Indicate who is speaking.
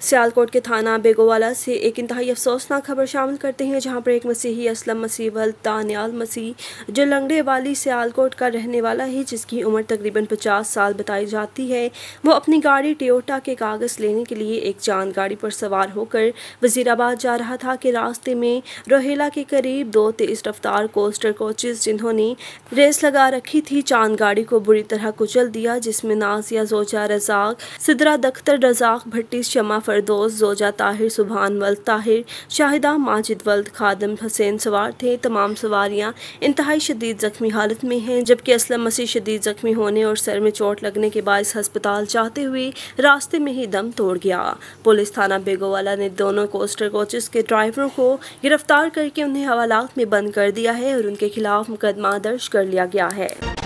Speaker 1: सियालकोट के थाना बेगोवाला से एक इंतहाई अफसोसनाक खबर शामिल करते हैं, जहाँ पर एक मसीही असलम मसीह वल तानियाल मसीह, जो लंगड़े वाली सियालकोट का रहने वाला है, जिसकी उम्र तकरीबन 50 साल बताई जाती है। वो अपनी गाड़ी टोयोटा के कागज़ लेने के लिए एक चाँद गाड़ी पर सवार होकर वजीराबाद जा रहा था कि रास्ते में रोहेला के करीब दो तेज़ रफ्तार कोस्टर कोचेज़ जिन्होंने रेस लगा रखी थी चाँद गाड़ी को बुरी तरह कुचल दिया, जिसमें नाजिया जोजा रजाक, सिदरा दख्तर रजाक, भट्टी शमा फरदोस जोजा ताहिर सुबहान वल्द ताहिर, शाहिदा, माजिद वल्द, खादम हसैन सवार थे। तमाम सवारियाँ इंतहाई शदीद जख्मी हालत में हैं, जबकि असलम मसीह शदीद जख्मी होने और सर में चोट लगने के बाद अस्पताल जाते हुए रास्ते में ही दम तोड़ गया। पुलिस थाना बेगोवाला ने दोनों कोस्टर कोचेस के ड्राइवरों को गिरफ़्तार करके उन्हें हवालात में बंद कर दिया है और उनके खिलाफ मुकदमा दर्ज कर लिया गया है।